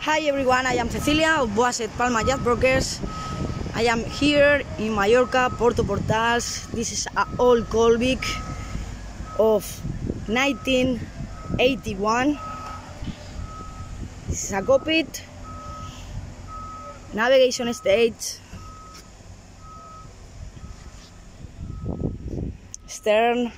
Hi everyone, I am Cecilia of Boatshed Palma Yacht Brokers. I am here in Mallorca, Porto Portals. This is an old Colvic of 1981. This is a cockpit, navigation stage, stern,